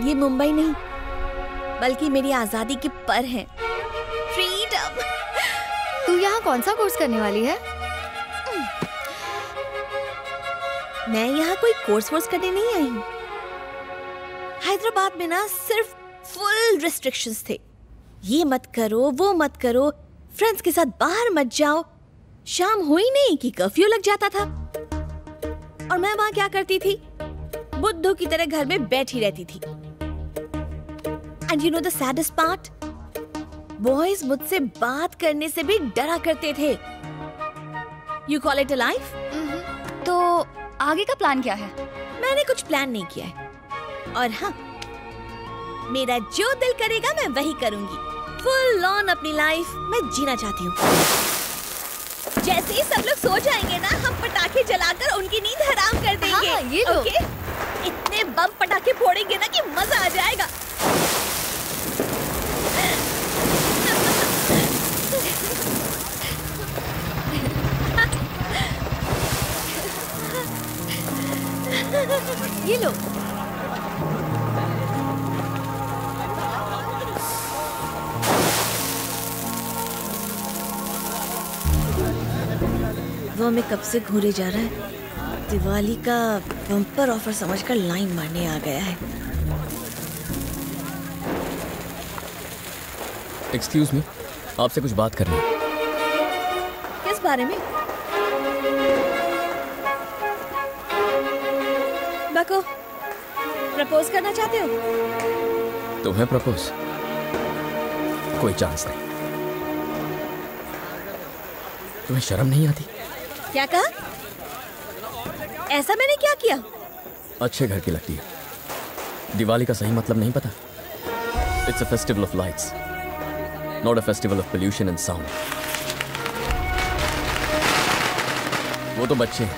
ये मुंबई नहीं बल्कि मेरी आज़ादी की पर है। फ्रीडम तू यहाँ कौन सा कोर्स करने वाली है? मैं यहाँ कोई कोर्स वोर्स करने नहीं आई हूँ। हैदराबाद में ना सिर्फ़ फुल रिस्ट्रिक्शंस थे। ये मत करो वो मत करो फ्रेंड्स के साथ बाहर मत जाओ। शाम हुई नहीं कि कर्फ्यू लग जाता था। और मैं वहाँ क्या करती थी? बुद्धू की तरह घर में बैठी रहती थी। And you know the saddest part boys मुझसे बात करने से भी डरा करते थे। You call it a life तो आगे का प्लान क्या है? मैंने कुछ प्लान नहीं किया है। और हाँ मेरा जो दिल करेगा मैं वही करूँगी। फुल ऑन अपनी लाइफ मैं जीना चाहती हूँ। जैसे ही सब लोग सो जाएँगे ना हम पटाखे जलाकर उनकी नींद हराम कर देंगे। हाँ, ये लो। ओके इतने बम पटाखे फोड़ेंगे ना कि मज़ा वो हमें कब से घूरे जा रहा है? दिवाली का बम्पर ऑफ़र समझकर लाइन मारने आ गया है। एक्सक्यूज मी आपसे कुछ बात करनी है। किस बारे में? बको प्रपोज करना चाहते हो? तुम्हें प्रपोज कोई चांस नहीं। तुम्हें शर्म नहीं आती? क्या कहा? ऐसा मैंने क्या किया? अच्छे घर की लगती है। दिवाली का सही मतलब नहीं पता। It's a festival of lights not a festival of pollution and sound वो तो बच्चे हैं।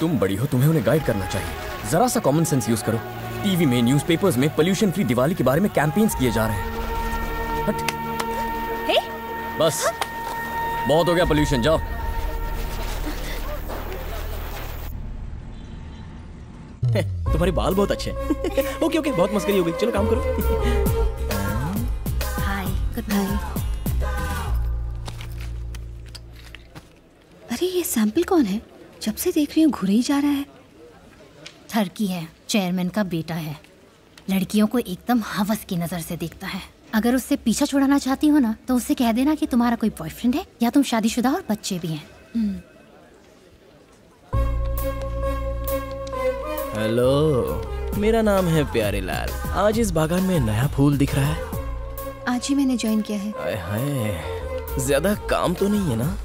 तुम बड़ी हो तुम्हें उन्हें गाइड करना चाहिए। जरा सा कॉमन सेंस यूज़ करो। टीवी में न्यूज़पेपर्स में पोल्यूशन फ्री दिवाली के बारे में कैंपेन्स किए जा रहे हैं। हट हे? बस। बहुत हो गया पोल्यूशन जाओ। तुम्हारे बाल बहुत अच्छे हैं। ओके ओके, बहुत मस्करी हो गई। चलो, काम करो। हाय गुड बाय अरे, ये सैंपल कौन है? जब से देख रही हूँ, घुरे ही जा रहा है। थर्की है चेयरमैन का बेटा है। लड़कियों को एकदम हवस की नज़र से देखता है। अगर उससे पीछा छुड़ाना चाहती हो ना तो उससे कह देना कि तुम्हारा कोई बॉयफ्रेंड है, या तुम शादीशुदा और बच्चे भी हैं। हेलो। मेरा नाम है प्यारे लाल। आज इस बागान में नया फूल दिख रहा है। आज ही मैंने ज्वाइन किया है। हाय। ज़्यादा काम तो नहीं है ना?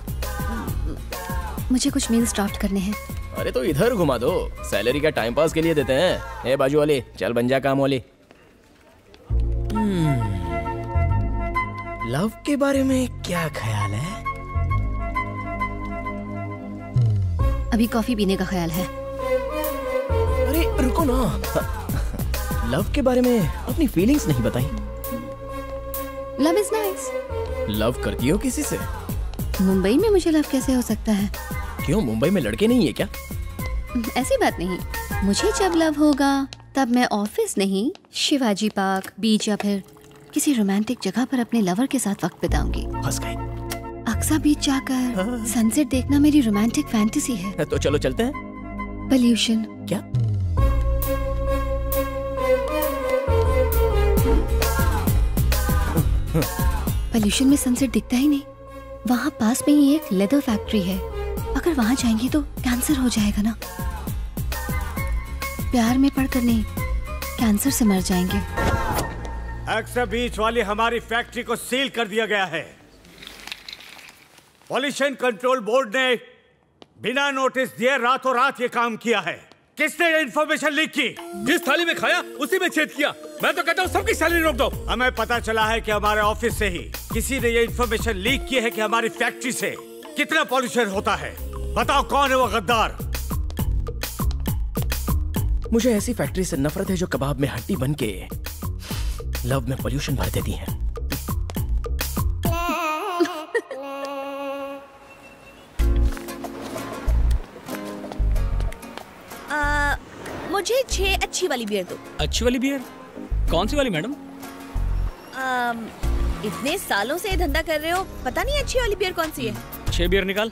मुझे कुछ मेल्स ड्राफ्ट करने हैं। अरे तो इधर घुमा दो। सैलरी का टाइम पास के लिए देते हैं। ए बाजू वाली चल बन जा काम वाली। लव के बारे में क्या ख्याल है? अभी कॉफ़ी पीने का ख्याल है। अरे रुको ना। लव के बारे में अपनी फीलिंग्स नहीं बताई। लव इज़ नाइस लव करती हो किसी से? मुंबई में मुझे लव कैसे हो सकता है? क्यों मुंबई में लड़के नहीं है क्या? ऐसी बात नहीं। मुझे जब लव होगा तब मैं ऑफ़िस नहीं शिवाजी पार्क बीच या फिर किसी रोमांटिक जगह पर अपने लवर के साथ वक्त बिताऊँगी। अक्सा बीच जाकर सनसेट देखना मेरी रोमांटिक फैंटेसी है। तो चलो चलते हैं। पोल्यूशन क्या? पोल्यूशन में सनसेट दिखता ही नहीं। वहाँ पास में ही एक लेदर फैक्ट्री है। अगर वहाँ जाएँगे तो कैंसर हो जाएगा ना। प्यार में पड़कर नहीं कैंसर से मर जाएँगे। एक्सा बीच वाली हमारी फैक्ट्री को सील कर दिया गया है। पॉल्यूशन कंट्रोल बोर्ड ने बिना नोटिस दिए रातों रात ये काम किया है। किसने इन्फॉर्मेशन लीक की? जिस थाली में खाया उसी में छेद किया। मैं तो कहता हूँ सबकी सैलरी रोक दो। हमें पता चला है कि हमारे ऑफ़िस से ही किसी ने ये इन्फॉर्मेशन लीक की है कि हमारी फैक्ट्री से कितना पॉल्यूशन होता है। बताओ कौन है वो गद्दार? मुझे ऐसी फैक्ट्री से नफरत है जो कबाब में हड्डी बन के लव में पॉल्यूशन भर देती है। आ, मुझे छह अच्छी वाली बियर दो। अच्छी वाली बियर कौन सी वाली मैडम? इतने सालों से ये धंधा कर रहे हो पता नहीं अच्छी वाली बियर कौन सी है? छह बियर निकाल।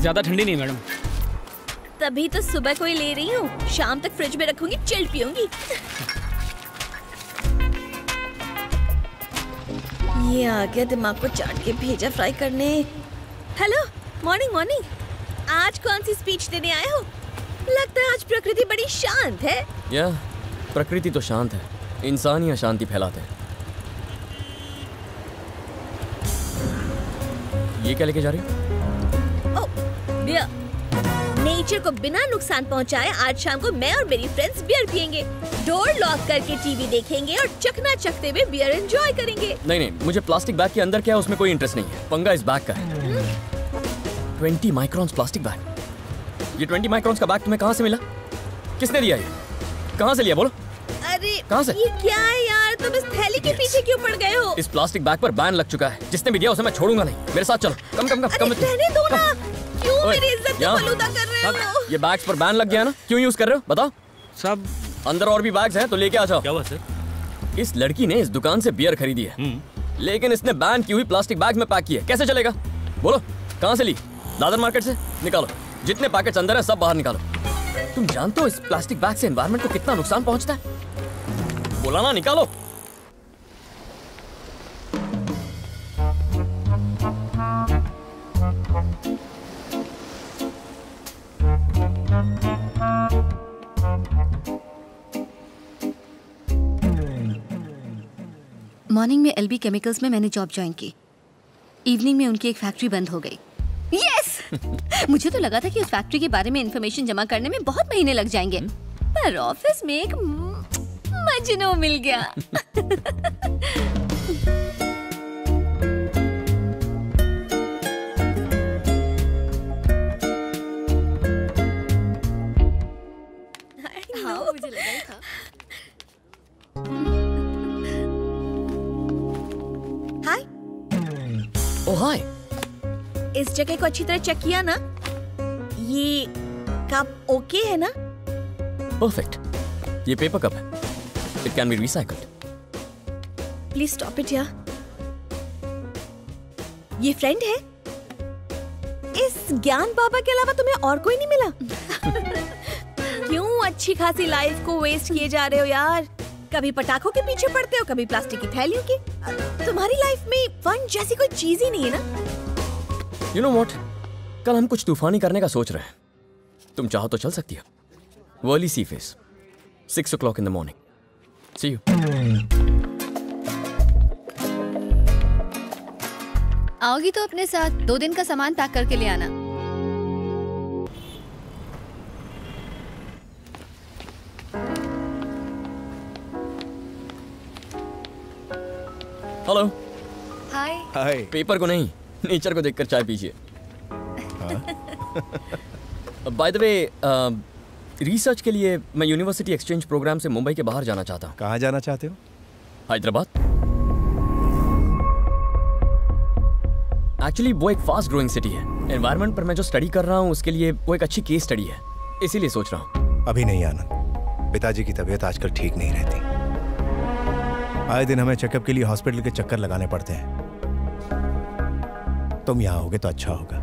ज़्यादा ठंडी नहीं मैडम। तभी तो सुबह को ही ले रही हूँ शाम तक फ्रिज में रखूँगी चिल्ड पीऊँगी। ये आ गया दिमाग को चाट के भेजा फ्राई करने। हेलो मॉर्निंग मॉर्निंग आज कौन सी स्पीच देने आए हो? लगता है आज प्रकृति बड़ी शांत है। या प्रकृति तो शांत है। इंसान ही अशांति फैलाते हैं। ये क्या लेके जा रही हो? ओ बियर नेचर को बिना नुकसान पहुँचाए आज शाम को मैं और मेरी फ्रेंड्स बियर पियेंगे। डोर लॉक करके टीवी देखेंगे और चकना चकते हुए बियर एंजॉय करेंगे। नहीं नहीं मुझे प्लास्टिक बैग के अंदर क्या है उसमें कोई इंटरेस्ट नहीं है। पंगा इस बैग का है। ट्वेंटी माइक्रॉन्स प्लास्टिक बैग ये ट्वेंटी माइक्रॉन्स का बैग तुम्हें कहाँ से मिला? किसने दिया ये? कहाँ से लिया? बोलो। अरे कहाँ से? ये क्या है यार? तुम इस थैली के पीछे क्यों पड़ गए हो? इस प्लास्टिक बैग पर बैन लग चुका है। जिसने भी दिया उसे मैं छोड़ूँगा नहीं। मेरे साथ चलो। कम कम कम कम। रहने दो ना। क्यों मेरी इज़्ज़त को फलूदा कर रहे हाँ, हो? ये बैग्स पर बैन लग गया ना? क्यों यूज़ कर रहे हो? बताओ। सब। अंदर और भी बैग्स हैं तो लेके आ जाओ। क्या हुआ सर इस लड़की ने इस दुकान से बियर खरीदी है। लेकिन इसने बैन की हुई प्लास्टिक बैग में पैक की है। कैसे चलेगा? बोलो। कहाँ से ली? दादर मार्केट से? निकालो। जितने पैकेट्स अंदर है, सब बाहर निकालो। तुम जानते हो इस प्लास्टिक बैग से एनवायरनमेंट को कितना नुकसान पहुँचता है? बोला ना निकालो। मॉर्निंग में एलबी केमिकल्स में मैंने जॉब ज्वाइन की। इवनिंग में उनकी एक फैक्ट्री बंद हो गई। यस मुझे तो लगा था कि उस फैक्ट्री के बारे में इंफॉर्मेशन जमा करने में बहुत महीने लग जाएँगे। पर ऑफ़िस में एक मजनू मिल गया। मुझे लगा था। हाय ओ हाय इस जगह को अच्छी तरह चेक किया ना ये कप ओके है ना? परफेक्ट ये पेपर कप है? It can be recycled please stop it या ये फ्रेंड है? इस ज्ञान बाबा के अलावा तुम्हें और कोई नहीं मिला? क्यों अच्छी खासी लाइफ को वेस्ट किए जा रहे हो यार? कभी पटाखों के पीछे पड़ते हो कभी प्लास्टिक की थैलियों की। तुम्हारी लाइफ में फन जैसी कोई चीज़ ही नहीं है ना? यू नो वॉट कल हम कुछ तूफानी करने का सोच रहे हैं। तुम चाहो तो चल सकती हो। Worli sea face six o'clock in the morning see you आओगी तो अपने साथ। दो दिन का सामान पैक करके ले आना। हेलो हाय हाय पेपर को नहीं। नेचर को देखकर चाय पीजिए। बाय द वे रिसर्च के लिए मैं यूनिवर्सिटी एक्सचेंज प्रोग्राम से मुंबई के बाहर जाना चाहता हूँ। कहाँ जाना चाहते हो? हैदराबाद। एक्चुअली वो एक फास्ट ग्रोइंग सिटी है। एनवायरनमेंट पर मैं जो स्टडी कर रहा हूँ उसके लिए वो एक अच्छी केस स्टडी है। इसीलिए सोच रहा हूँ। अभी नहीं आनंद। पिताजी की तबीयत आजकल ठीक नहीं रहती। आए दिन हमें चेकअप के लिए हॉस्पिटल के चक्कर लगाने पड़ते हैं। तुम यहाँ होगे तो अच्छा होगा।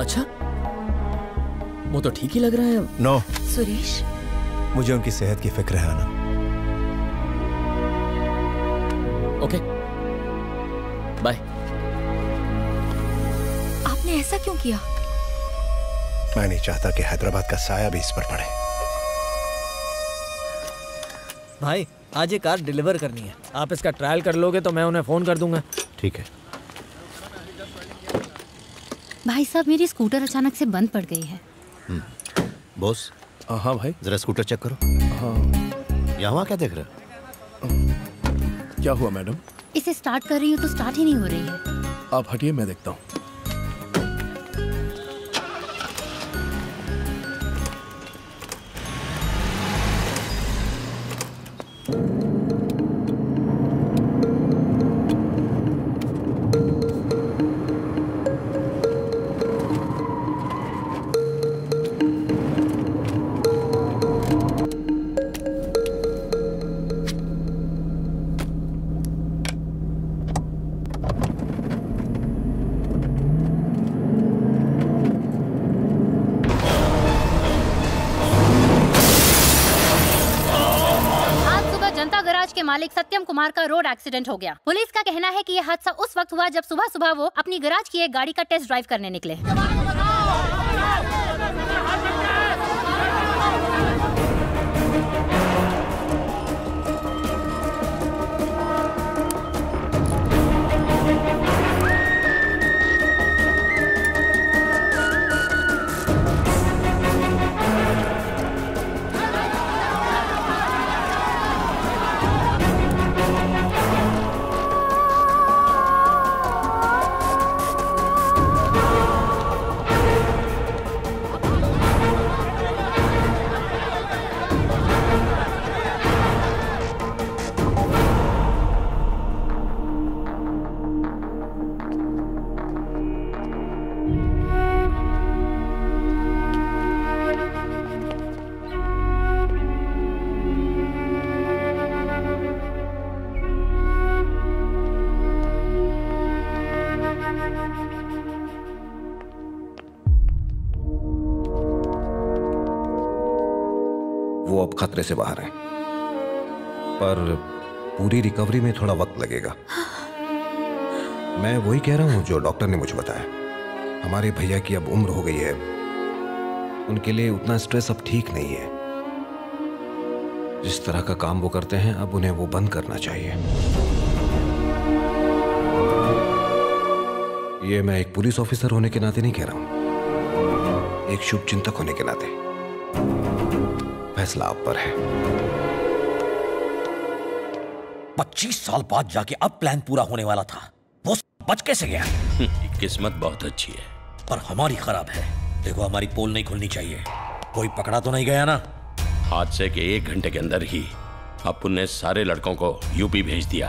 अच्छा? वो तो ठीक ही लग रहा है। नो सुरेश? मुझे उनकी सेहत की फ़िक्र है आनंद ओके बाय आपने ऐसा क्यों किया? मैं नहीं चाहता कि हैदराबाद का साया भी इस पर पड़े। भाई आज ये कार डिलीवर करनी है। आप इसका ट्रायल कर लोगे तो मैं उन्हें फ़ोन कर दूँगा। ठीक है। भाई साहब मेरी स्कूटर अचानक से बंद पड़ गई है। बॉस हाँ भाई। जरा स्कूटर चेक करो। हाँ। यहाँ क्या देख रहे हो? क्या हुआ मैडम? इसे स्टार्ट कर रही हूँ तो स्टार्ट ही नहीं हो रही है। आप हटिए मैं देखता हूँ। कुमार का रोड एक्सीडेंट हो गया। पुलिस का कहना है कि यह हादसा उस वक्त हुआ जब सुबह सुबह वो अपनी गराज की एक गाड़ी का टेस्ट ड्राइव करने निकले। खतरे से बाहर है। पर पूरी रिकवरी में थोड़ा वक्त लगेगा। मैं वही कह रहा हूँ जो डॉक्टर ने मुझे बताया। हमारे भैया की अब उम्र हो गई है। उनके लिए उतना स्ट्रेस अब ठीक नहीं है। जिस तरह का काम वो करते हैं, अब उन्हें वो बंद करना चाहिए। ये मैं एक पुलिस ऑफिसर होने के नाते नहीं कह रहा हूँ। एक शुभ चिंतक होने के नाते। फैसला आप पर है। पच्चीस साल बाद जाके अब प्लान पूरा होने वाला था। वो बच कैसे गया? किस्मत बहुत अच्छी है। पर हमारी खराब है। देखो हमारी पोल नहीं खुलनी चाहिए। कोई पकड़ा तो नहीं गया ना? हादसे के एक घंटे के अंदर ही अपुन ने सारे लड़कों को यूपी भेज दिया।